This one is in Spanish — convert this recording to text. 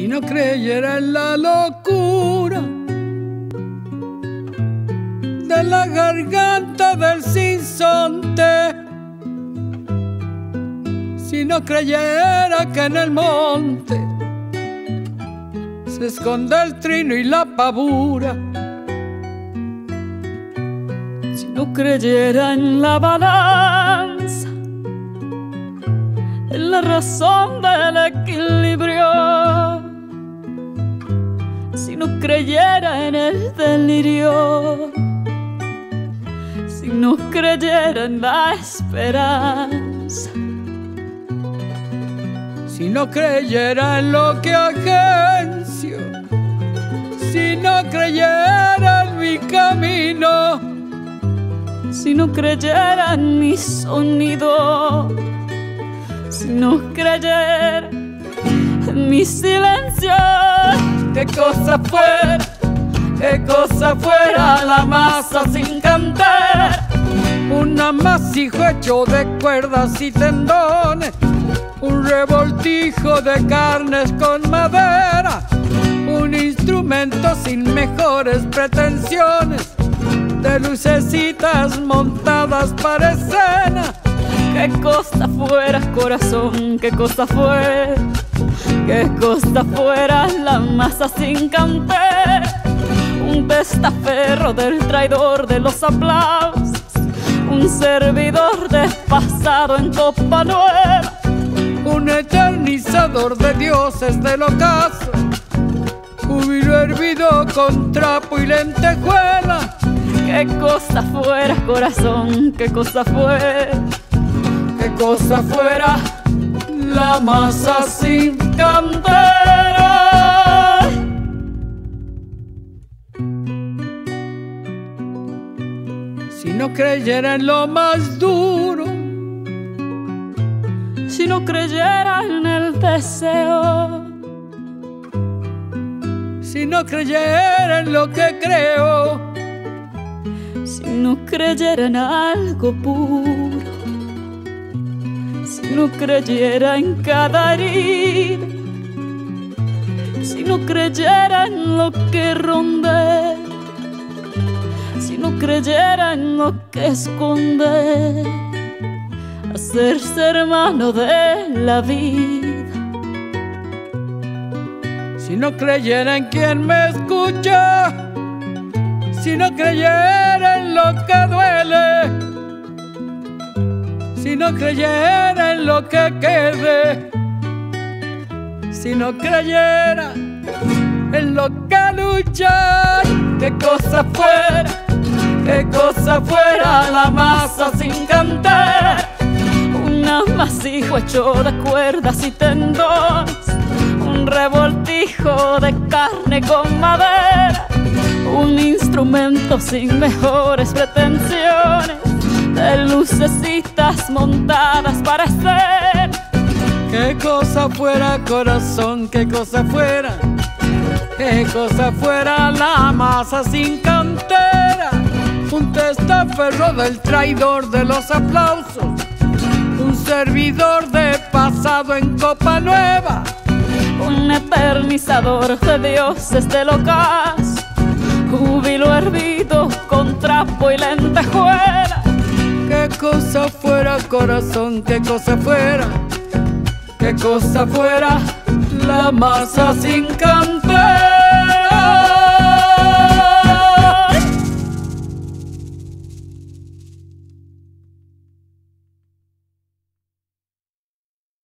si no creyera en la locura de la garganta del sinsonte, si no creyera que en el monte se esconde el trino y la pavura, si no creyera en la balanza, en la razón del equilibrio, no creyera en el delirio, si no creyera en la esperanza si no creyera en lo que agencio, si no creyera en mi camino, si no creyera en mi sonido, si no creyera en mi silencio, qué cosa fuera, qué cosa fuera la masa sin cantar, un amasijo hecho de cuerdas y tendones un revoltijo de carnes con madera, un instrumento sin mejores pretensiones, de lucecitas montadas para escena. Qué cosa fuera, corazón, qué cosa fuera, qué cosa fuera la masa sin canter, un testaferro del traidor de los aplausos, un servidor despasado en copa nueva un eternizador de dioses del ocaso, júbilo hervido con trapo y lentejuela. Qué cosa fuera, corazón, qué cosa qué cosa fuera la masa sin cantera. Si no creyera en lo más duro, si no creyera en el deseo, si no creyera en lo que creo, si no creyera en algo puro, si no creyera en cada herida, si no creyera en lo que ronde, si no creyera en lo que esconde hacerse hermano de la vida. Si no creyera en quien me escucha, si no creyera no creyera en lo que quede, si no creyera en lo que lucha, qué cosa fuera, qué cosa fuera la masa sin cantar. Un amasijo hecho de cuerdas y tendones, un revoltijo de carne con madera, un instrumento sin mejores pretensiones, de lucecitas montadas para ser. Qué cosa fuera corazón, qué cosa fuera, qué cosa fuera la masa sin cantera, un testaferro del traidor de los aplausos. Un servidor de pasado en copa nueva, un eternizador de dioses del ocaso, júbilo hervido con trapo y lentejuela cosa fuera, corazón, qué cosa fuera, qué cosa fuera, la masa sin campera.